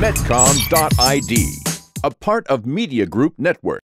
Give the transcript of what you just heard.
Metcom.id, a part of Media Group Network.